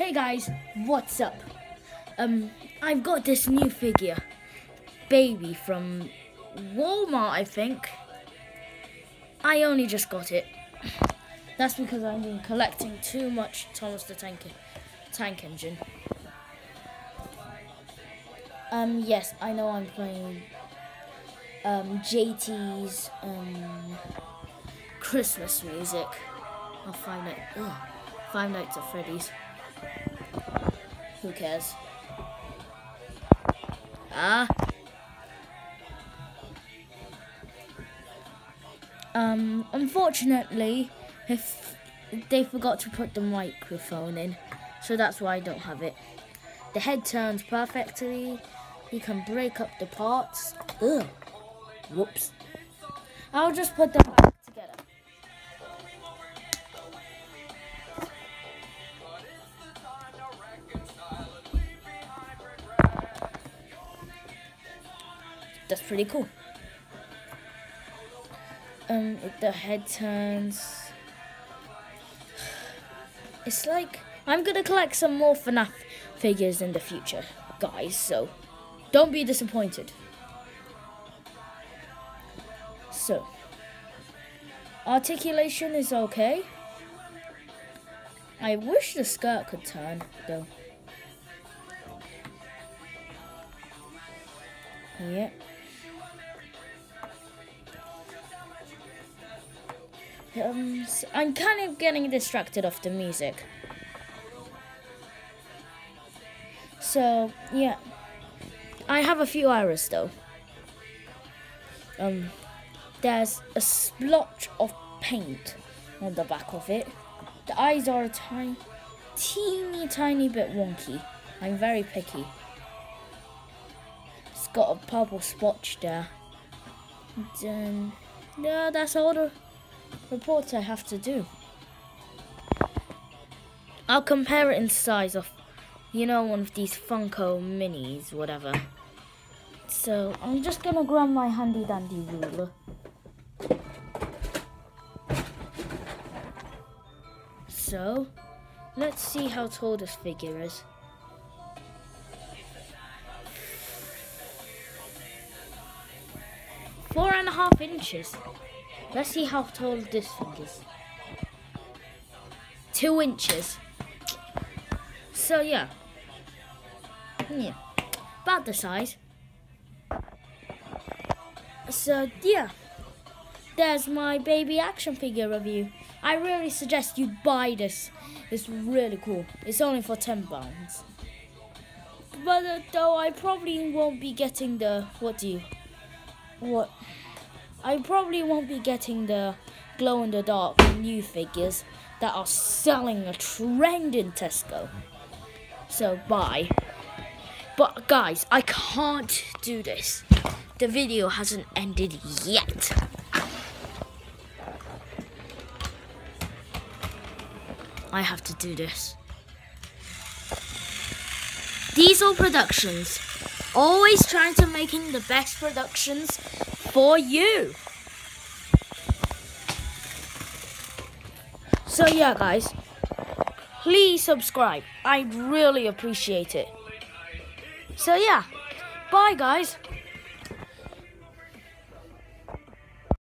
Hey guys, what's up? Um, I've got this new figure, baby from Walmart, I think. I only just got it. That's because I've been collecting too much Thomas the Tank Tank Engine. Um, yes, I know I'm playing um, JT's um, Christmas music. I'll find it. Ugh. Five Nights at Freddy's. Who cares? Ah. Um, unfortunately, if they forgot to put the microphone in, so that's why I don't have it. The head turns perfectly. You can break up the parts. Ugh. Whoops. I'll just put them That's pretty cool. Um, the head turns. It's like I'm gonna collect some more FNAF figures in the future, guys. So don't be disappointed. So articulation is okay. I wish the skirt could turn though. Yeah. Um, so I'm kind of getting distracted off the music. So, yeah. I have a few errors though. Um, there's a splotch of paint on the back of it. The eyes are a tiny, teeny tiny bit wonky. I'm very picky. It's got a purple splotch there. Then, yeah, that's all the reports I have to do. I'll compare it in size of, you know, one of these Funko minis, whatever. So I'm just gonna grab my handy dandy ruler. So, let's see how tall this figure is. Four and a half inches. Let's see how tall this thing is. Two inches. So yeah. Yeah. About the size. So yeah. There's my baby action figure review. I really suggest you buy this. It's really cool. It's only for ten pounds. But uh, though I probably won't be getting the what do you what I probably won't be getting the glow in the dark new figures that are selling a trend in Tesco. So bye. But guys, I can't do this. The video hasn't ended yet. I have to do this. Diesel Productions. Always trying to making the best productions for you. So yeah, guys, please subscribe. I'd really appreciate it. So yeah, bye guys.